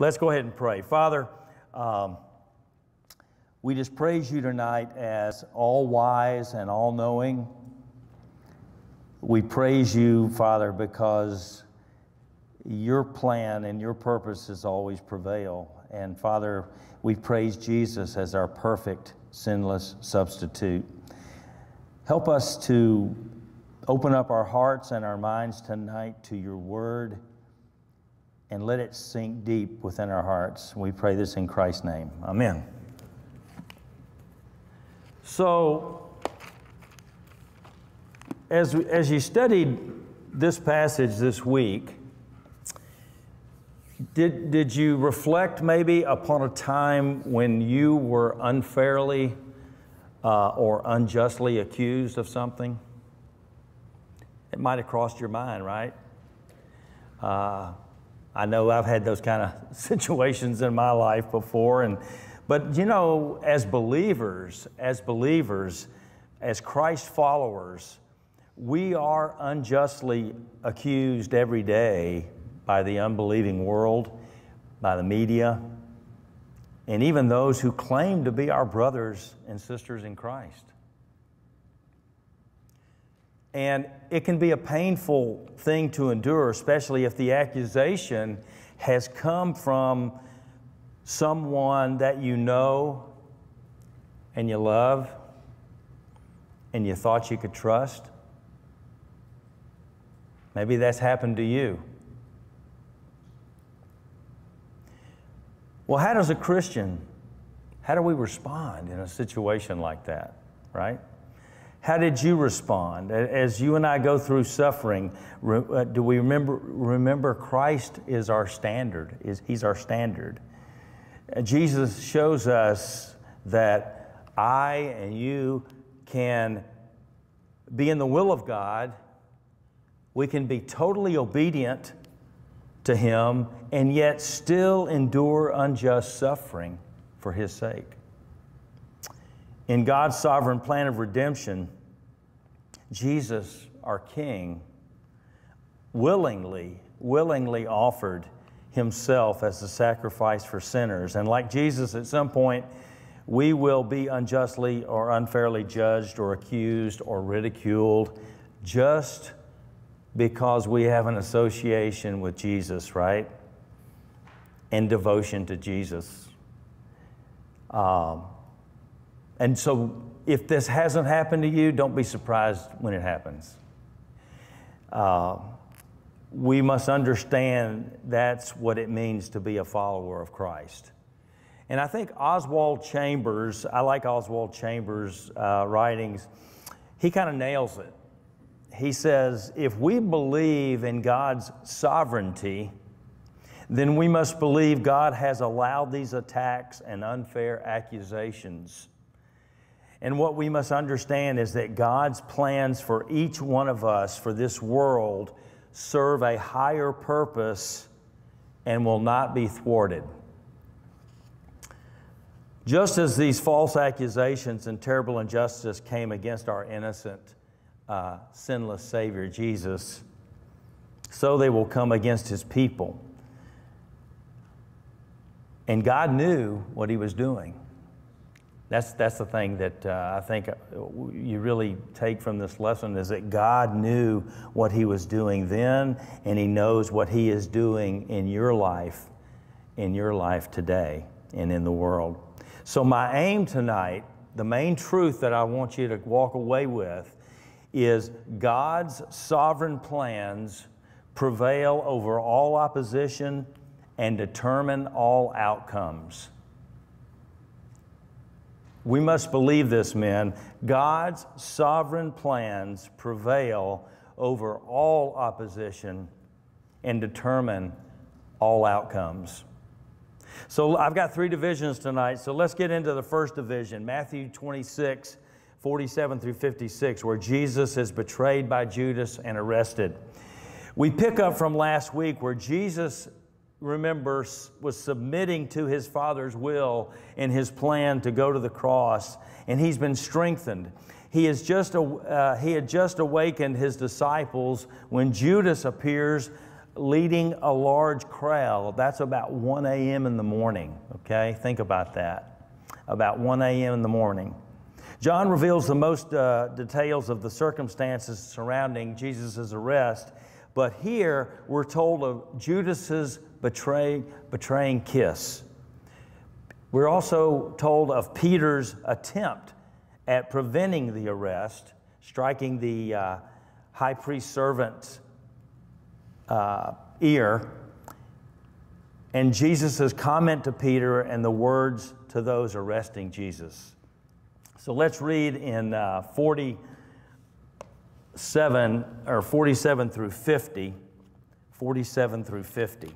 Let's go ahead and pray. Father, um, we just praise you tonight as all wise and all knowing. We praise you, Father, because your plan and your purposes always prevail. And Father, we praise Jesus as our perfect, sinless substitute. Help us to open up our hearts and our minds tonight to your word and let it sink deep within our hearts. We pray this in Christ's name. Amen. So, as, as you studied this passage this week, did, did you reflect maybe upon a time when you were unfairly uh, or unjustly accused of something? It might have crossed your mind, right? Uh, I know I've had those kind of situations in my life before, and but you know, as believers, as believers, as Christ followers, we are unjustly accused every day by the unbelieving world, by the media, and even those who claim to be our brothers and sisters in Christ. And it can be a painful thing to endure, especially if the accusation has come from someone that you know and you love and you thought you could trust. Maybe that's happened to you. Well, how does a Christian, how do we respond in a situation like that, right? How did you respond? As you and I go through suffering, uh, do we remember, remember Christ is our standard? Is, he's our standard. Jesus shows us that I and you can be in the will of God. We can be totally obedient to Him and yet still endure unjust suffering for His sake. In God's sovereign plan of redemption, Jesus, our King, willingly, willingly offered himself as a sacrifice for sinners. And like Jesus, at some point, we will be unjustly or unfairly judged or accused or ridiculed just because we have an association with Jesus, right? And devotion to Jesus. Um, and so, if this hasn't happened to you, don't be surprised when it happens. Uh, we must understand that's what it means to be a follower of Christ. And I think Oswald Chambers, I like Oswald Chambers' uh, writings, he kind of nails it. He says, if we believe in God's sovereignty, then we must believe God has allowed these attacks and unfair accusations. And what we must understand is that God's plans for each one of us, for this world, serve a higher purpose and will not be thwarted. Just as these false accusations and terrible injustice came against our innocent, uh, sinless Savior, Jesus, so they will come against his people. And God knew what he was doing. That's, that's the thing that uh, I think uh, you really take from this lesson is that God knew what He was doing then, and He knows what He is doing in your life, in your life today, and in the world. So, my aim tonight, the main truth that I want you to walk away with, is God's sovereign plans prevail over all opposition and determine all outcomes. We must believe this, men. God's sovereign plans prevail over all opposition and determine all outcomes. So I've got three divisions tonight. So let's get into the first division Matthew 26, 47 through 56, where Jesus is betrayed by Judas and arrested. We pick up from last week where Jesus remember, was submitting to his Father's will and his plan to go to the cross, and he's been strengthened. He, has just, uh, he had just awakened his disciples when Judas appears leading a large crowd. That's about 1 a.m. in the morning, okay? Think about that. About 1 a.m. in the morning. John reveals the most uh, details of the circumstances surrounding Jesus' arrest, but here we're told of Judas's betray, betraying kiss. We're also told of Peter's attempt at preventing the arrest, striking the uh, high priest servant's uh, ear, and Jesus' comment to Peter and the words to those arresting Jesus. So let's read in uh, 47 or 47 through 50. 47 through 50.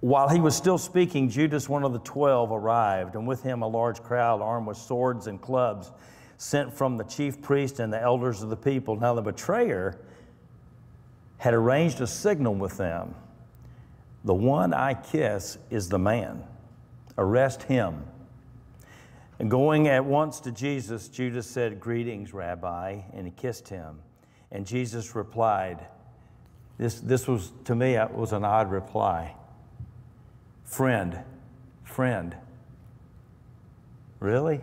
While he was still speaking, Judas, one of the twelve, arrived, and with him a large crowd armed with swords and clubs, sent from the chief priest and the elders of the people. Now, the betrayer had arranged a signal with them The one I kiss is the man. Arrest him. And going at once to Jesus, Judas said, Greetings, Rabbi, and he kissed him. And Jesus replied, This, this was, to me, was an odd reply. Friend, friend. Really?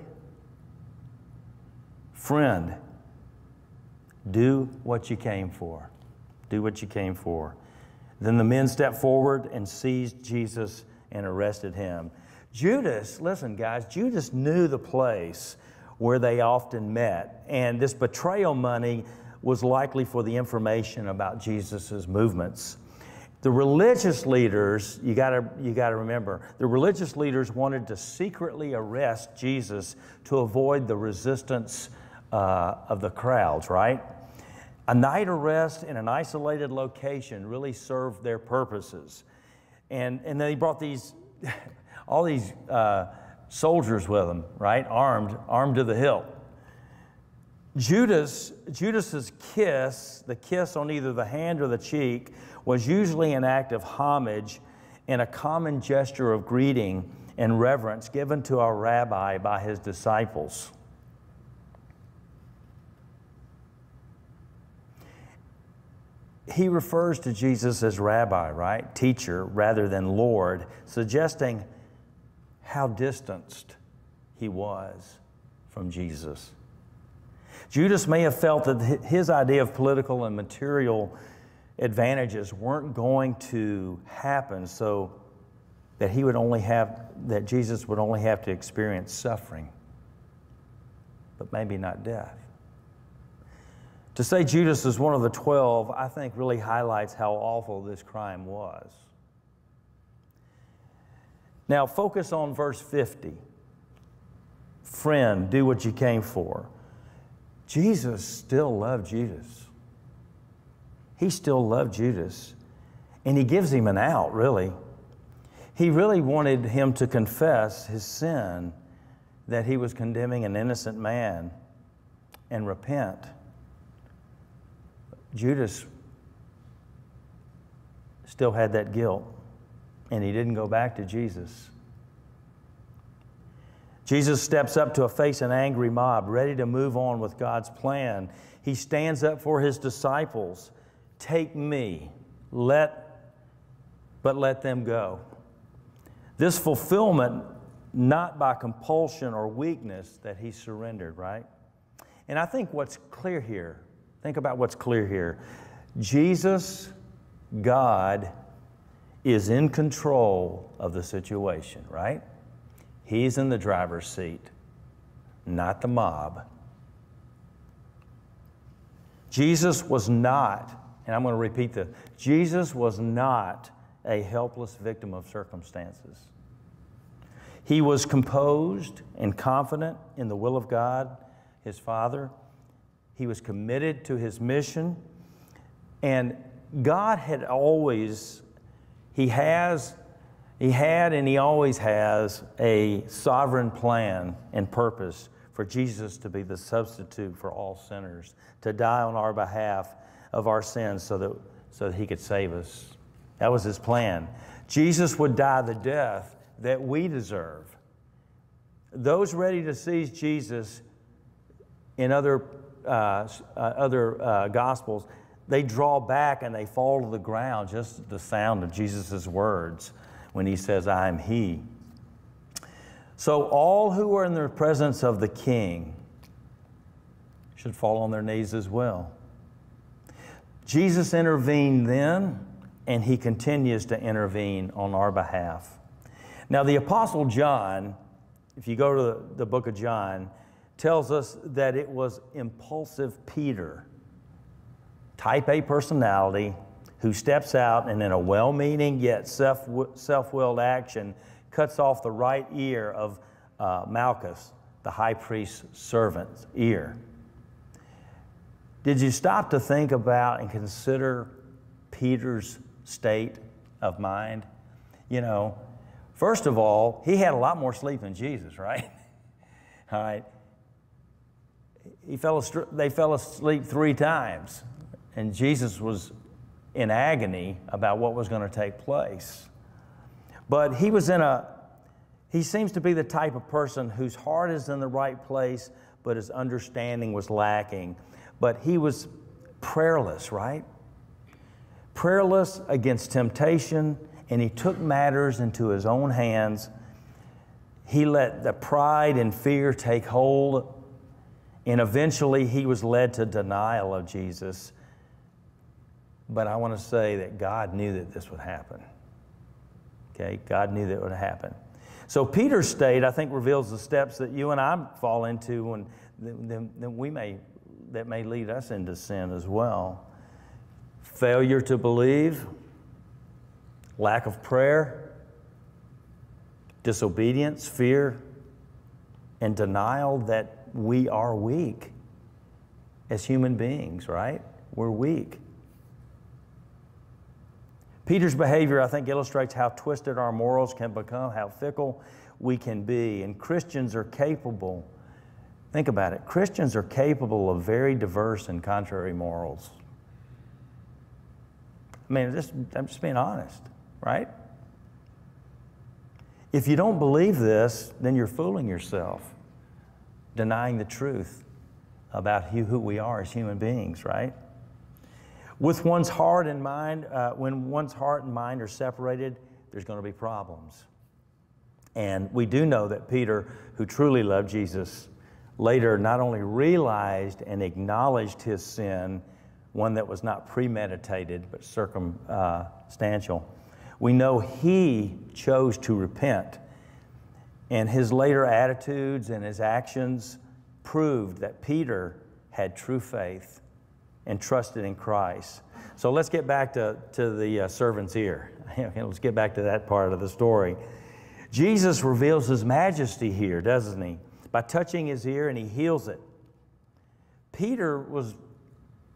Friend, do what you came for. Do what you came for. Then the men stepped forward and seized Jesus and arrested him. Judas, listen, guys, Judas knew the place where they often met, and this betrayal money was likely for the information about Jesus' movements. The religious leaders, you gotta, you gotta remember, the religious leaders wanted to secretly arrest Jesus to avoid the resistance uh, of the crowds, right? A night arrest in an isolated location really served their purposes. And, and they brought these, all these uh, soldiers with them, right? Armed, armed to the hilt. Judas, Judas's kiss, the kiss on either the hand or the cheek, was usually an act of homage and a common gesture of greeting and reverence given to our rabbi by his disciples. He refers to Jesus as rabbi, right? Teacher, rather than Lord, suggesting how distanced he was from Jesus. Judas may have felt that his idea of political and material advantages weren't going to happen so that he would only have, that Jesus would only have to experience suffering, but maybe not death. To say Judas is one of the 12, I think really highlights how awful this crime was. Now, focus on verse 50. Friend, do what you came for. Jesus still loved Judas he still loved Judas. And he gives him an out, really. He really wanted him to confess his sin that he was condemning an innocent man and repent. Judas still had that guilt, and he didn't go back to Jesus. Jesus steps up to face an angry mob, ready to move on with God's plan. He stands up for his disciples Take me, let, but let them go. This fulfillment, not by compulsion or weakness, that he surrendered, right? And I think what's clear here, think about what's clear here. Jesus, God, is in control of the situation, right? He's in the driver's seat, not the mob. Jesus was not and I'm going to repeat this Jesus was not a helpless victim of circumstances. He was composed and confident in the will of God, his Father. He was committed to his mission. And God had always, he has, he had and he always has a sovereign plan and purpose for Jesus to be the substitute for all sinners, to die on our behalf of our sins so that, so that he could save us. That was his plan. Jesus would die the death that we deserve. those ready to seize Jesus in other, uh, uh, other uh, gospels, they draw back and they fall to the ground just the sound of Jesus' words when he says, I am he. So all who are in the presence of the king should fall on their knees as well. Jesus intervened then, and he continues to intervene on our behalf. Now, the Apostle John, if you go to the, the book of John, tells us that it was impulsive Peter, type A personality, who steps out and in a well meaning yet self willed action cuts off the right ear of uh, Malchus, the high priest's servant's ear. Did you stop to think about and consider Peter's state of mind? You know, first of all, he had a lot more sleep than Jesus, right? all right. He fell they fell asleep three times, and Jesus was in agony about what was going to take place. But he was in a, he seems to be the type of person whose heart is in the right place, but his understanding was lacking. But he was prayerless, right? Prayerless against temptation, and he took matters into his own hands. He let the pride and fear take hold, and eventually he was led to denial of Jesus. But I want to say that God knew that this would happen. Okay, God knew that it would happen. So Peter's state, I think, reveals the steps that you and I fall into, and then we may that may lead us into sin as well. Failure to believe, lack of prayer, disobedience, fear, and denial that we are weak as human beings, right? We're weak. Peter's behavior, I think, illustrates how twisted our morals can become, how fickle we can be. And Christians are capable Think about it. Christians are capable of very diverse and contrary morals. I mean, just, I'm just being honest, right? If you don't believe this, then you're fooling yourself, denying the truth about who we are as human beings, right? With one's heart and mind, uh, when one's heart and mind are separated, there's going to be problems. And we do know that Peter, who truly loved Jesus, later not only realized and acknowledged his sin, one that was not premeditated but circumstantial. We know he chose to repent, and his later attitudes and his actions proved that Peter had true faith and trusted in Christ. So let's get back to, to the uh, servant's ear. let's get back to that part of the story. Jesus reveals his majesty here, doesn't he? By touching his ear and he heals it. Peter was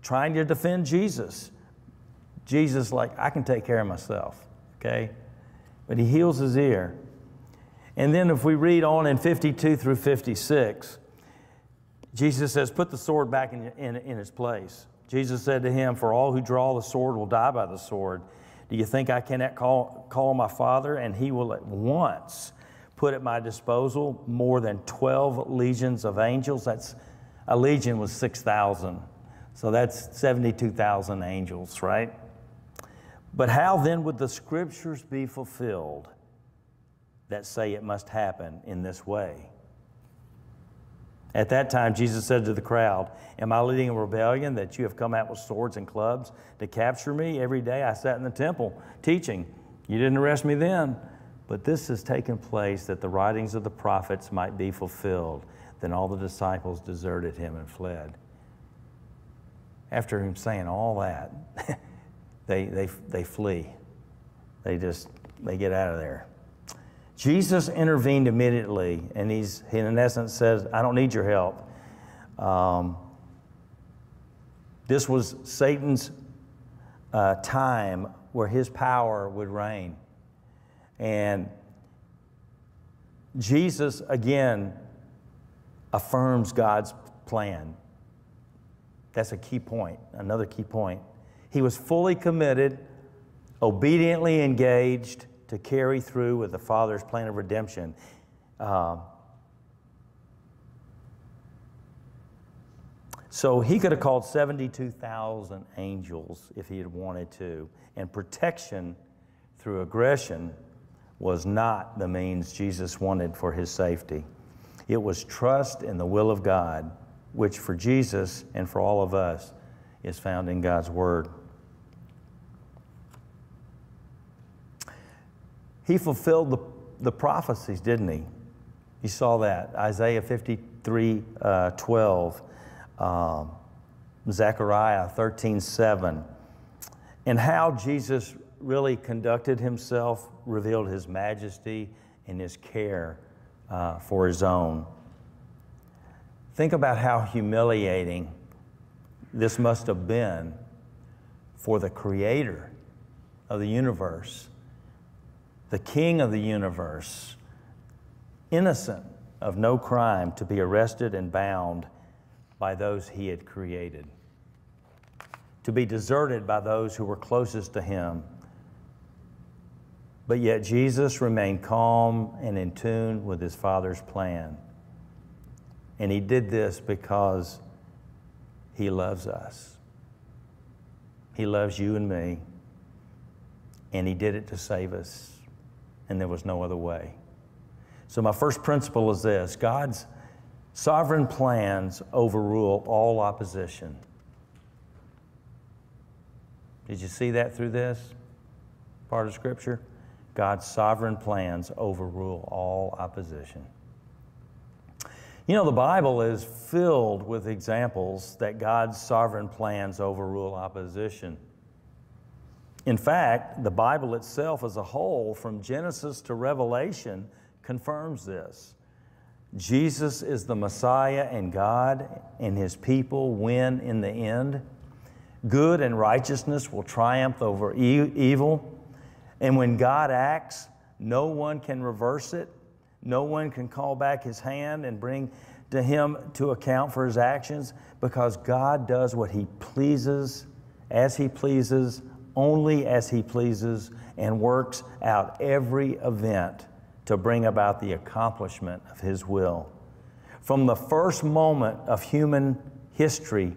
trying to defend Jesus. Jesus, like, I can take care of myself, okay? But he heals his ear. And then if we read on in 52 through 56, Jesus says, Put the sword back in, in, in its place. Jesus said to him, For all who draw the sword will die by the sword. Do you think I cannot call, call my father and he will at once put at my disposal more than 12 legions of angels. That's a legion was 6,000. So that's 72,000 angels, right? But how then would the scriptures be fulfilled that say it must happen in this way? At that time, Jesus said to the crowd, Am I leading a rebellion that you have come out with swords and clubs to capture me? Every day I sat in the temple teaching. You didn't arrest me then. But this has taken place that the writings of the prophets might be fulfilled. Then all the disciples deserted him and fled. After him saying all that, they, they, they flee. They just, they get out of there. Jesus intervened immediately, and he's, he in essence says, I don't need your help. Um, this was Satan's uh, time where his power would reign. And Jesus, again, affirms God's plan. That's a key point, another key point. He was fully committed, obediently engaged to carry through with the Father's plan of redemption. Uh, So he could have called 72,000 angels if he had wanted to, and protection through aggression was not the means Jesus wanted for his safety. It was trust in the will of God, which for Jesus and for all of us is found in God's Word. He fulfilled the, the prophecies, didn't he? You saw that. Isaiah 53 uh, 12 um, Zechariah 13 7, and how Jesus really conducted himself, revealed his majesty and his care uh, for his own. Think about how humiliating this must have been for the creator of the universe, the king of the universe, innocent of no crime, to be arrested and bound by those he had created, to be deserted by those who were closest to him. But yet Jesus remained calm and in tune with his Father's plan. And he did this because he loves us. He loves you and me. And he did it to save us. And there was no other way. So, my first principle is this God's Sovereign plans overrule all opposition. Did you see that through this part of Scripture? God's sovereign plans overrule all opposition. You know, the Bible is filled with examples that God's sovereign plans overrule opposition. In fact, the Bible itself as a whole, from Genesis to Revelation, confirms this. Jesus is the Messiah and God, and his people win in the end. Good and righteousness will triumph over e- evil. And when God acts, no one can reverse it. No one can call back his hand and bring to him to account for his actions because God does what he pleases, as he pleases, only as he pleases, and works out every event to bring about the accomplishment of His will. From the first moment of human history,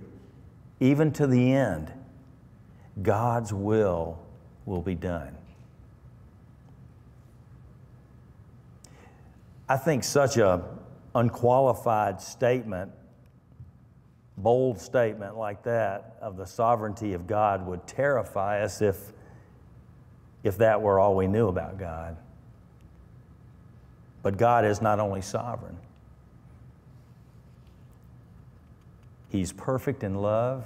even to the end, God's will will be done. I think such a unqualified statement, bold statement like that of the sovereignty of God would terrify us if, if that were all we knew about God. But God is not only sovereign, He's perfect in love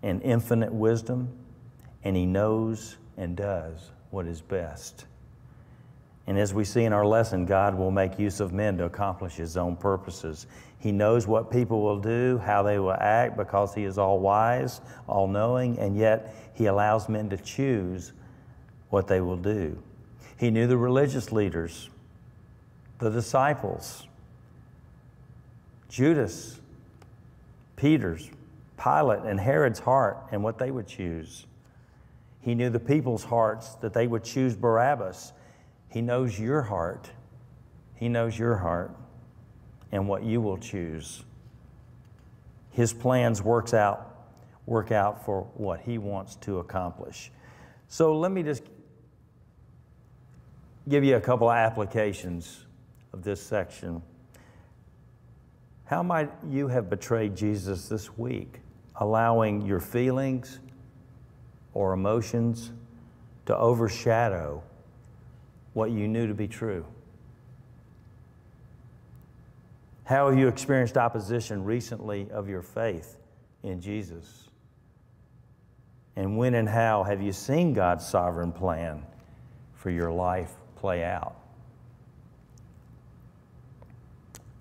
and infinite wisdom, and He knows and does what is best. And as we see in our lesson, God will make use of men to accomplish His own purposes. He knows what people will do, how they will act, because He is all wise, all knowing, and yet He allows men to choose what they will do. He knew the religious leaders the disciples, Judas, Peter's, Pilate, and Herod's heart and what they would choose. He knew the people's hearts that they would choose Barabbas. He knows your heart. He knows your heart and what you will choose. His plans works out work out for what he wants to accomplish. So let me just give you a couple of applications of this section. How might you have betrayed Jesus this week, allowing your feelings or emotions to overshadow what you knew to be true? How have you experienced opposition recently of your faith in Jesus? And when and how have you seen God's sovereign plan for your life play out?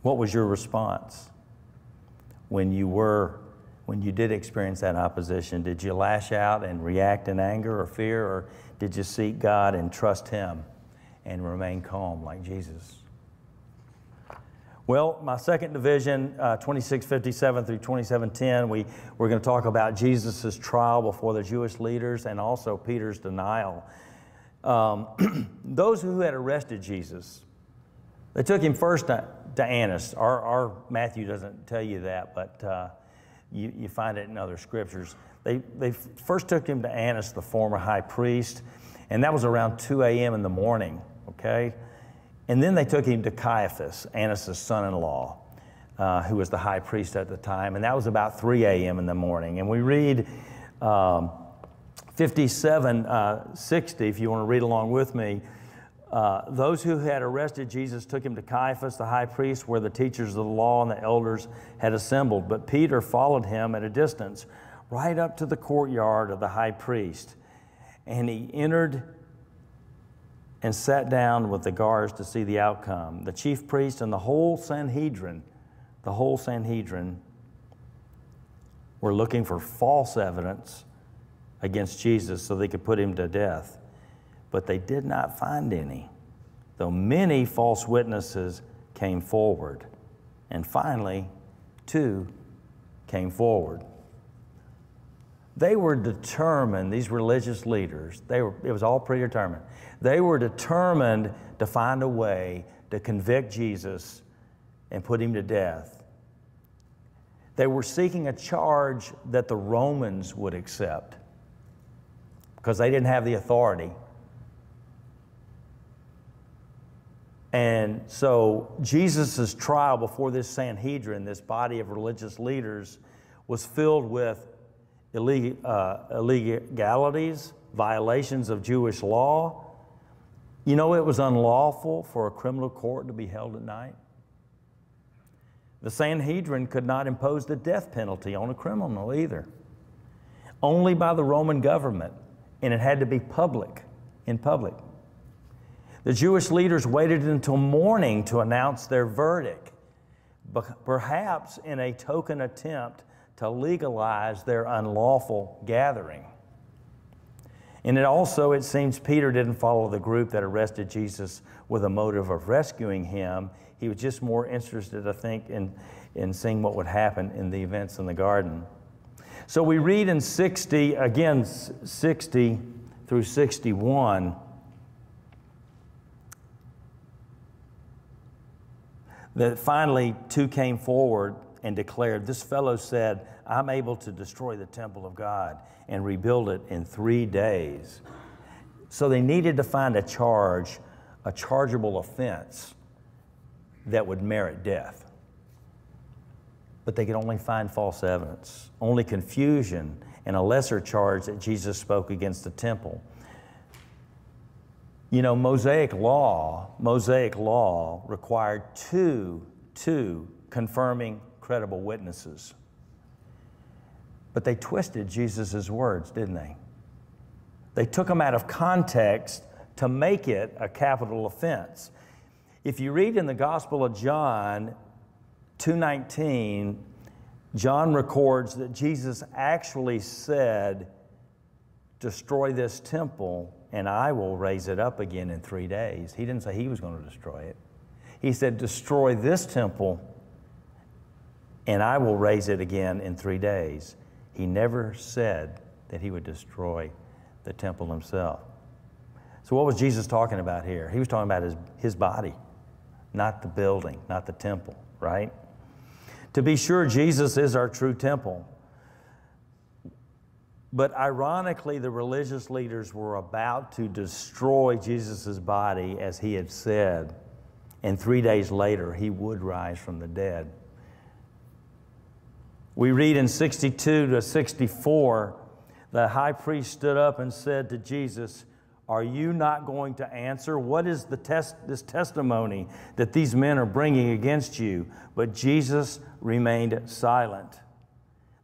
What was your response when you were, when you did experience that opposition? Did you lash out and react in anger or fear, or did you seek God and trust Him and remain calm like Jesus? Well, my second division, uh, 2657 through 2710, we, we're going to talk about Jesus' trial before the Jewish leaders and also Peter's denial. Um, those who had arrested Jesus, they took him first to, to Annas. Our, our, Matthew doesn't tell you that, but uh, You, you find it in other scriptures. They, they first took him to Annas, the former high priest, and that was around 2 a.m. in the morning, okay? And then they took him to Caiaphas, Annas' son in law, uh, who was the high priest at the time, and that was about 3 a.m. in the morning. And we read um, 57 uh, 60, if you want to read along with me. Uh, those who had arrested Jesus took him to Caiaphas, the high priest, where the teachers of the law and the elders had assembled. But Peter followed him at a distance, right up to the courtyard of the high priest. And he entered and sat down with the guards to see the outcome. The chief priest and the whole Sanhedrin, the whole Sanhedrin, were looking for false evidence against Jesus so they could put him to death but they did not find any, though many false witnesses came forward. And finally, two came forward. They were determined, these religious leaders, they were, it was all predetermined. They were determined to find a way to convict Jesus and put him to death. They were seeking a charge that the Romans would accept because they didn't have the authority And so Jesus' trial before this Sanhedrin, this body of religious leaders, was filled with uh, illegalities, violations of Jewish law. You know, it was unlawful for a criminal court to be held at night. The Sanhedrin could not impose the death penalty on a criminal either, only by the Roman government, and it had to be public, in public. The Jewish leaders waited until morning to announce their verdict, perhaps in a token attempt to legalize their unlawful gathering. And it also, it seems, Peter didn't follow the group that arrested Jesus with a motive of rescuing him. He was just more interested, I think, in, in seeing what would happen in the events in the garden. So we read in 60, again, 60 through 61 that finally two came forward and declared, This fellow said, I'm able to destroy the temple of God and rebuild it in three days. So they needed to find a charge, a chargeable offense that would merit death. But they could only find false evidence, only confusion, and a lesser charge that Jesus spoke against the temple. You know, Mosaic law, Mosaic law required two, two confirming credible witnesses. But they twisted Jesus' words, didn't they? They took them out of context to make it a capital offense. If you read in the Gospel of John 2:19, John records that Jesus actually said, "Destroy this temple and I will raise it up again in three days. He didn't say he was going to destroy it. He said, Destroy this temple, and I will raise it again in three days. He never said that he would destroy the temple himself. So, what was Jesus talking about here? He was talking about his, his body, not the building, not the temple, right? To be sure, Jesus is our true temple. But ironically, the religious leaders were about to destroy Jesus' body as he had said, and three days later, he would rise from the dead. We read in 62 to 64 the high priest stood up and said to Jesus, Are you not going to answer? What is the test, this testimony that these men are bringing against you? But Jesus remained silent.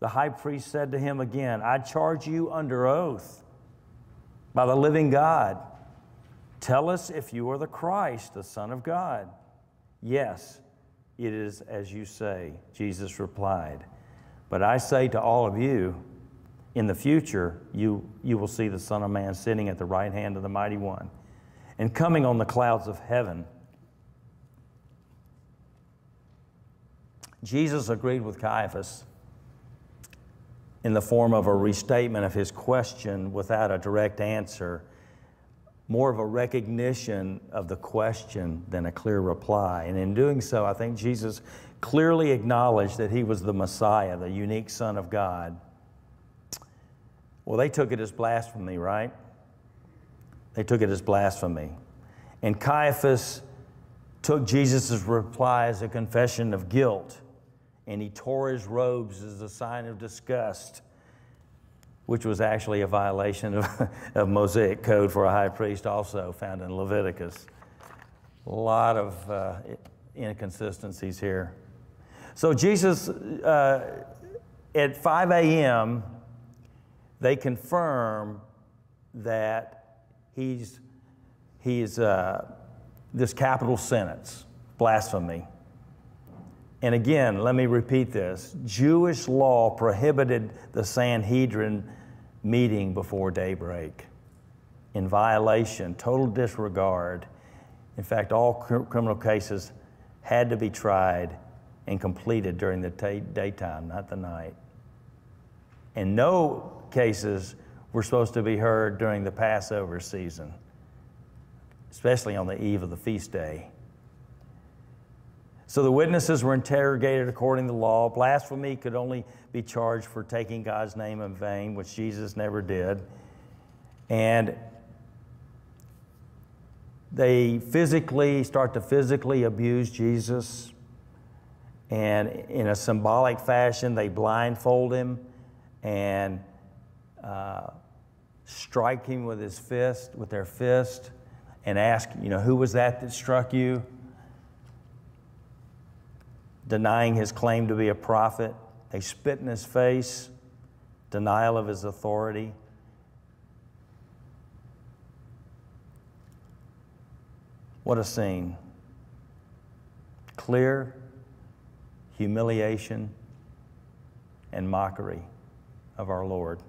The high priest said to him again, I charge you under oath by the living God. Tell us if you are the Christ, the Son of God. Yes, it is as you say, Jesus replied. But I say to all of you, in the future, you, you will see the Son of Man sitting at the right hand of the Mighty One and coming on the clouds of heaven. Jesus agreed with Caiaphas in the form of a restatement of his question without a direct answer more of a recognition of the question than a clear reply. And in doing so, I think Jesus clearly acknowledged that he was the Messiah, the unique Son of God. Well, they took it as blasphemy, right? They took it as blasphemy. And Caiaphas took Jesus' reply as a confession of guilt, and he tore his robes as a sign of disgust which was actually a violation of, of Mosaic code for a high priest, also found in Leviticus. A lot of uh, inconsistencies here. So, Jesus, uh, at 5 a.m., they confirm that he's, he's uh, this capital sentence, blasphemy. And again, let me repeat this Jewish law prohibited the Sanhedrin meeting before daybreak in violation, total disregard. In fact, all cr- criminal cases had to be tried and completed during the daytime, not the night. And no cases were supposed to be heard during the Passover season, especially on the eve of the feast day. So the witnesses were interrogated according to the law. Blasphemy could only be charged for taking God's name in vain, which Jesus never did. And they physically start to physically abuse Jesus. And in a symbolic fashion, they blindfold him and uh, strike him with his fist, with their fist, and ask, you know, who was that that struck you? denying his claim to be a prophet. They spit in his face, denial of his authority. What a scene. Clear humiliation and mockery of our Lord.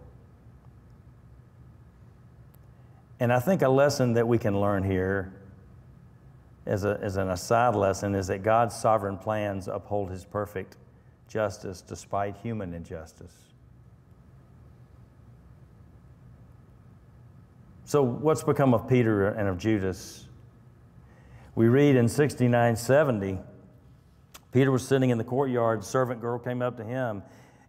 And I think a lesson that we can learn here as, a, as an aside lesson is that God's sovereign plans uphold his perfect justice despite human injustice. So, what's become of Peter and of Judas? We read in 6970, Peter was sitting in the courtyard. servant girl came up to him.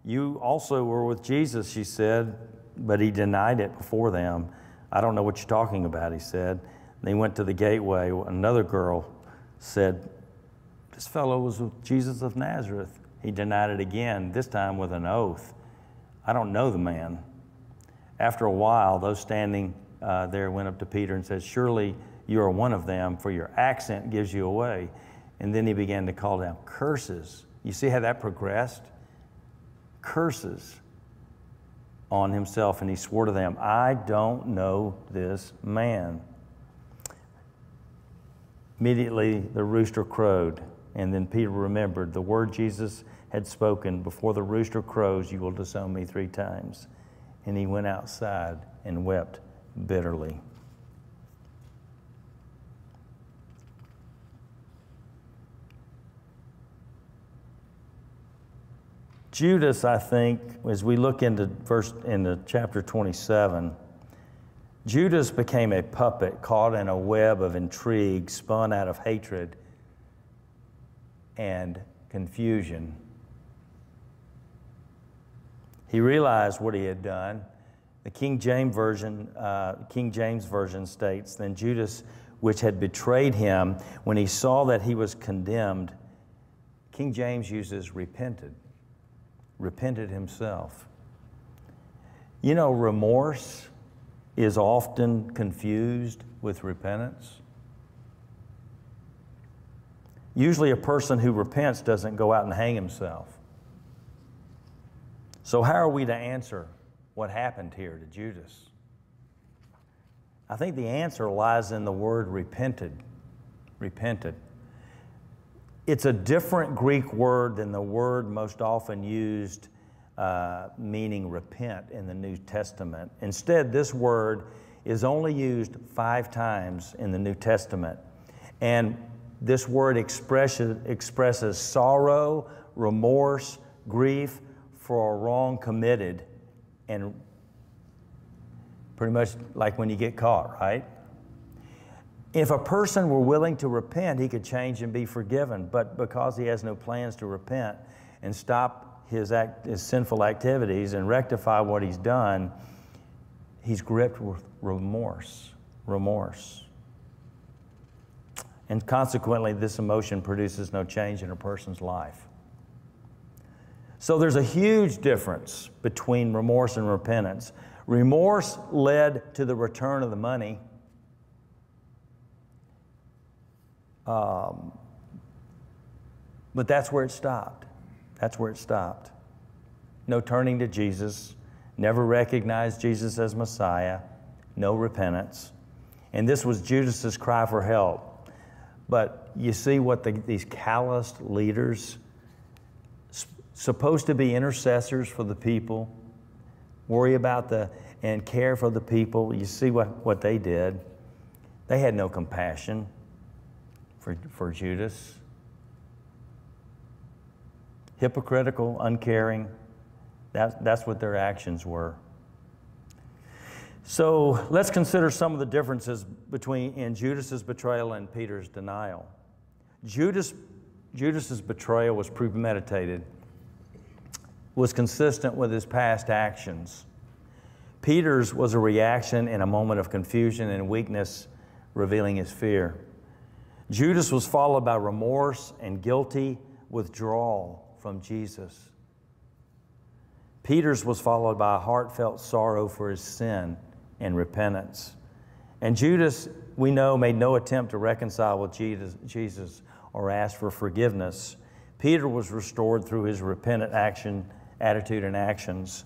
You also were with Jesus, she said, but he denied it before them. I don't know what you're talking about, he said. They went to the gateway. Another girl said, This fellow was with Jesus of Nazareth. He denied it again, this time with an oath. I don't know the man. After a while, those standing uh, there went up to Peter and said, Surely you are one of them, for your accent gives you away. And then he began to call down curses. You see how that progressed? Curses on himself, and he swore to them, I don't know this man. Immediately the rooster crowed, and then Peter remembered the word Jesus had spoken Before the rooster crows, you will disown me three times. And he went outside and wept bitterly. Judas, I think, as we look into verse into chapter 27, Judas became a puppet caught in a web of intrigue spun out of hatred and confusion. He realized what he had done. The King James version, uh, King James version states, "Then Judas, which had betrayed him, when he saw that he was condemned, King James uses repented, repented himself. You know, remorse is often confused with repentance. Usually, a person who repents doesn't go out and hang himself. So, how are we to answer what happened here to Judas? I think the answer lies in the word repented. Repented. It's a different Greek word than the word most often used uh, meaning repent in the New Testament. Instead, this word is only used five times in the New Testament. And this word expresses, expresses sorrow, remorse, grief for a wrong committed, and pretty much like when you get caught, right? If a person were willing to repent, he could change and be forgiven. But because he has no plans to repent and stop his, act, his sinful activities and rectify what he's done, he's gripped with remorse. Remorse. And consequently, this emotion produces no change in a person's life. So there's a huge difference between remorse and repentance. Remorse led to the return of the money. Um, but that's where it stopped. That's where it stopped. No turning to Jesus, never recognized Jesus as Messiah, no repentance. And this was Judas's cry for help. But you see what the, these calloused leaders supposed to be intercessors for the people, worry about the and care for the people. You see what, what they did. They had no compassion for, for Judas. Hypocritical, uncaring. That, that's what their actions were. So let's consider some of the differences between in Judas's betrayal and Peter's denial. Judas, Judas's betrayal was premeditated was consistent with his past actions. Peter's was a reaction in a moment of confusion and weakness, revealing his fear. Judas was followed by remorse and guilty withdrawal from Jesus. Peter's was followed by a heartfelt sorrow for his sin and repentance. And Judas, we know, made no attempt to reconcile with Jesus or ask for forgiveness. Peter was restored through his repentant action attitude and actions.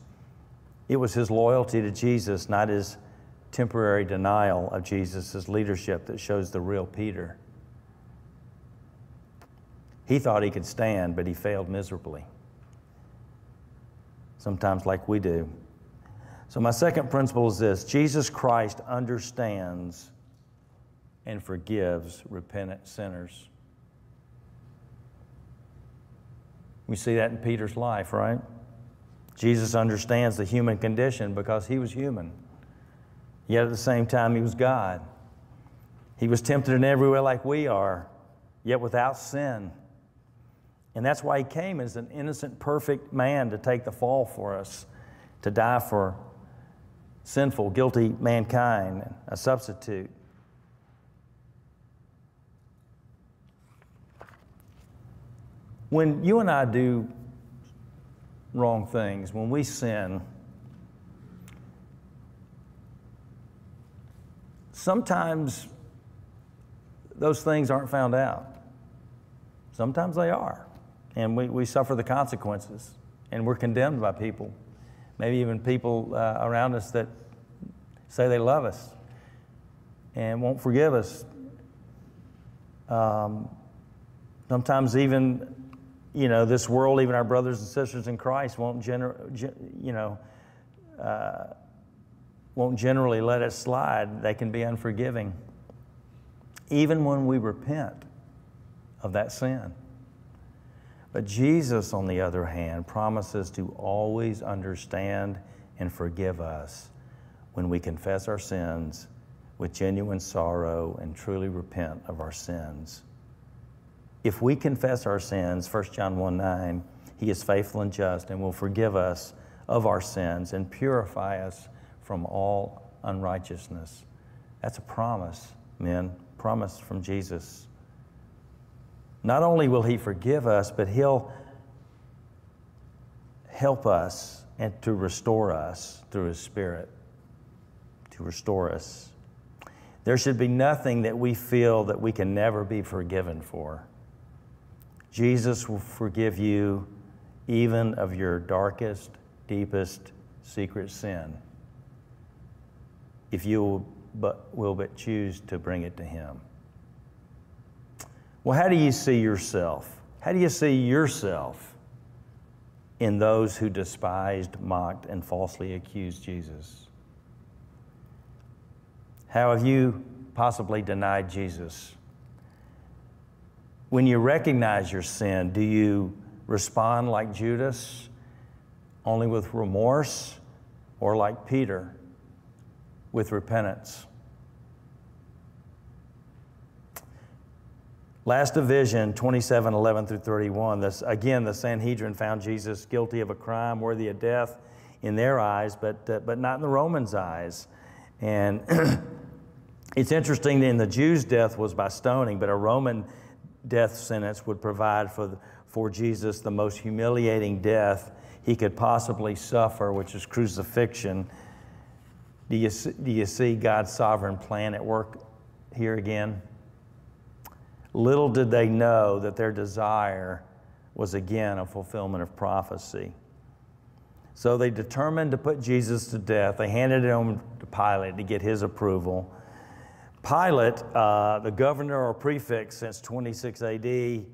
It was his loyalty to Jesus, not his temporary denial of Jesus' leadership, that shows the real Peter. He thought he could stand, but he failed miserably. Sometimes, like we do. So, my second principle is this Jesus Christ understands and forgives repentant sinners. We see that in Peter's life, right? Jesus understands the human condition because he was human. Yet at the same time, he was God. He was tempted in every way like we are, yet without sin. And that's why he came as an innocent, perfect man to take the fall for us, to die for sinful, guilty mankind, a substitute. When you and I do wrong things, when we sin, sometimes those things aren't found out. Sometimes they are. And we, we suffer the consequences. And we're condemned by people, maybe even people uh, around us that say they love us and won't forgive us. Um, sometimes even you know, this world, even our brothers and sisters in Christ, won't, gener- you know, uh, won't generally let it slide. They can be unforgiving, even when we repent of that sin. But Jesus, on the other hand, promises to always understand and forgive us when we confess our sins with genuine sorrow and truly repent of our sins. If we confess our sins, 1 John 1 9, he is faithful and just and will forgive us of our sins and purify us from all unrighteousness. That's a promise, men, promise from Jesus. Not only will he forgive us, but he'll help us and to restore us through his spirit, to restore us. There should be nothing that we feel that we can never be forgiven for. Jesus will forgive you even of your darkest, deepest secret sin if you will but, will but choose to bring it to Him. Well, how do you see yourself? How do you see yourself in those who despised, mocked, and falsely accused Jesus? How have you possibly denied Jesus? When you recognize your sin, do you respond like Judas, only with remorse, or like Peter, with repentance? Last division, 27, 11 through 31. This, again, the Sanhedrin found Jesus guilty of a crime worthy of death in their eyes, but, uh, but not in the Romans' eyes. And it's interesting that in the Jews' death was by stoning, but a Roman death sentence would provide for, for Jesus the most humiliating death he could possibly suffer, which is crucifixion. Do you, do you see God's sovereign plan at work here again? Little did they know that their desire was again a fulfillment of prophecy. So they determined to put Jesus to death. They handed him to Pilate to get his approval. Pilate, uh, the governor or prefect since 26 AD,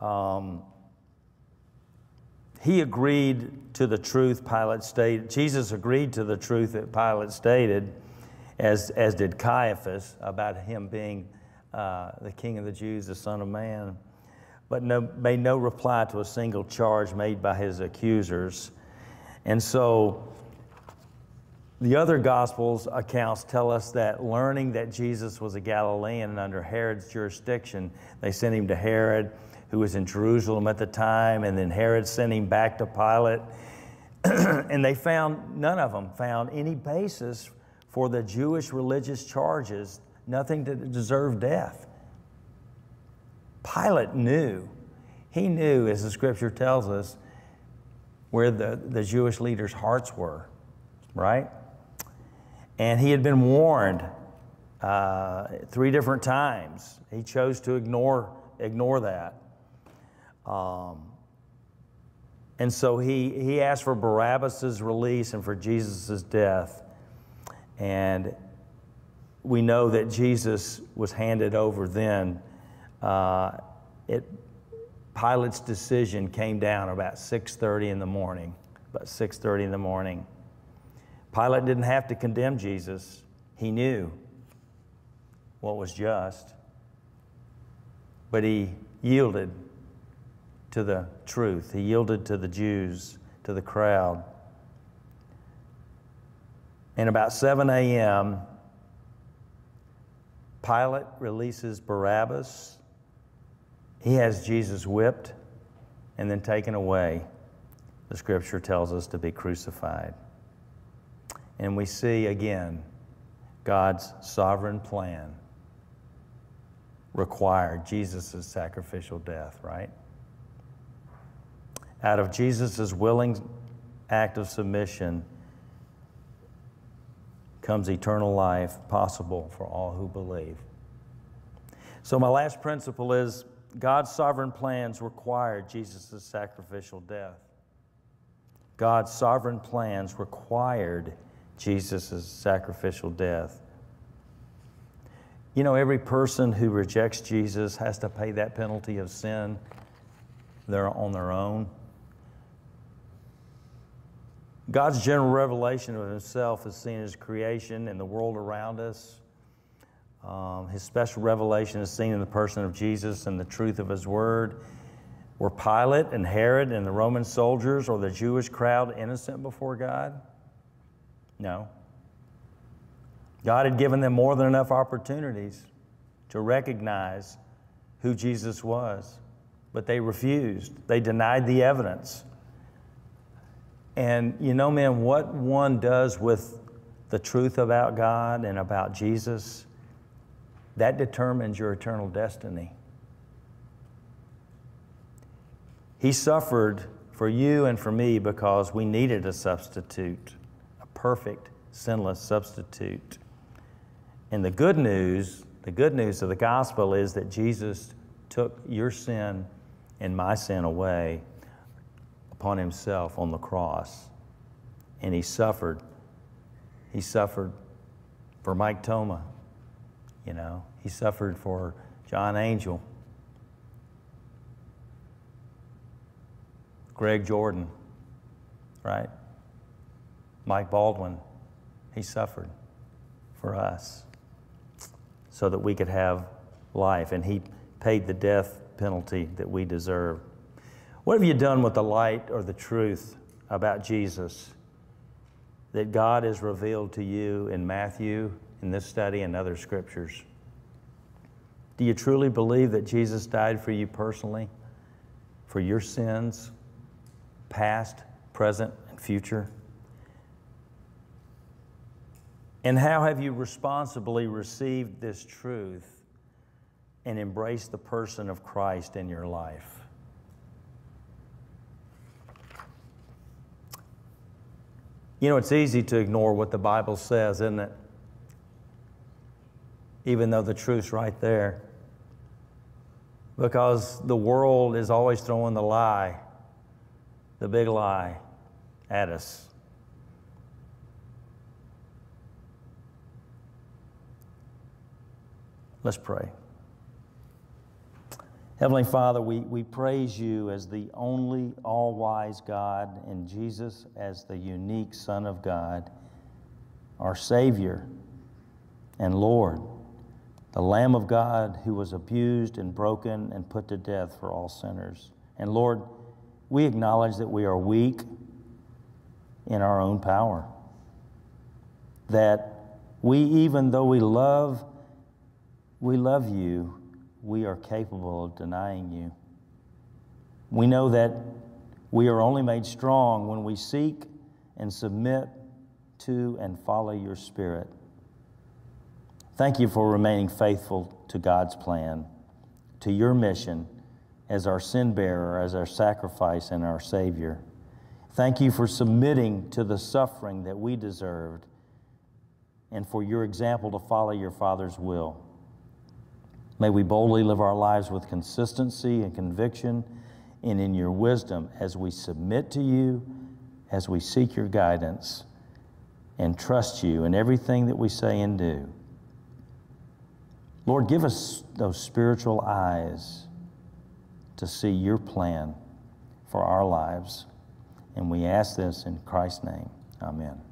um, he agreed to the truth Pilate stated. Jesus agreed to the truth that Pilate stated, as, as did Caiaphas, about him being uh, the king of the Jews, the Son of Man, but no, made no reply to a single charge made by his accusers. And so the other Gospels accounts tell us that learning that Jesus was a Galilean and under Herod's jurisdiction, they sent him to Herod, who was in Jerusalem at the time, and then Herod sent him back to Pilate. and they found, none of them found any basis for the Jewish religious charges, nothing to deserve death. Pilate knew, he knew, as the scripture tells us, where the, the Jewish leaders' hearts were, right? And he had been warned uh, three different times. He chose to ignore, ignore that. Um, and so he, he asked for Barabbas' release and for Jesus' death. And we know that Jesus was handed over then. Uh, it, Pilate's decision came down about 6.30 in the morning, about 6.30 in the morning. Pilate didn't have to condemn Jesus. He knew what was just. But he yielded to the truth. He yielded to the Jews, to the crowd. And about 7 a.m., Pilate releases Barabbas he has Jesus whipped and then taken away. The scripture tells us to be crucified. And we see again God's sovereign plan required Jesus' sacrificial death, right? Out of Jesus' willing act of submission comes eternal life possible for all who believe. So, my last principle is God's sovereign plans required Jesus' sacrificial death. God's sovereign plans required Jesus' sacrificial death. You know, every person who rejects Jesus has to pay that penalty of sin. They're on their own. God's general revelation of Himself is seen as creation and the world around us. Um, his special revelation is seen in the person of Jesus and the truth of his word. Were Pilate and Herod and the Roman soldiers or the Jewish crowd innocent before God? No. God had given them more than enough opportunities to recognize who Jesus was, but they refused. They denied the evidence. And you know, man, what one does with the truth about God and about Jesus that determines your eternal destiny. He suffered for you and for me because we needed a substitute, a perfect, sinless substitute. And the good news, the good news of the gospel is that Jesus took your sin and my sin away upon himself on the cross. And he suffered. He suffered for Mike Toma. You know, he suffered for John Angel, Greg Jordan, right? Mike Baldwin. He suffered for us so that we could have life, and he paid the death penalty that we deserve. What have you done with the light or the truth about Jesus that God has revealed to you in Matthew in this study and other scriptures. Do you truly believe that Jesus died for you personally, for your sins, past, present, and future? And how have you responsibly received this truth and embraced the person of Christ in your life? You know, it's easy to ignore what the Bible says, isn't it? Even though the truth's right there. Because the world is always throwing the lie, the big lie, at us. Let's pray. Heavenly Father, we, we praise you as the only all wise God and Jesus as the unique Son of God, our Savior and Lord, the Lamb of God who was abused and broken and put to death for all sinners. And Lord, we acknowledge that we are weak in our own power, that we, even though we love, we love you we are capable of denying you. We know that we are only made strong when we seek and submit to and follow your Spirit. Thank you for remaining faithful to God's plan, to your mission as our sin bearer, as our sacrifice, and our Savior. Thank you for submitting to the suffering that we deserved and for your example to follow your Father's will. May we boldly live our lives with consistency and conviction and in your wisdom as we submit to you, as we seek your guidance, and trust you in everything that we say and do. Lord, give us those spiritual eyes to see your plan for our lives. And we ask this in Christ's name. Amen.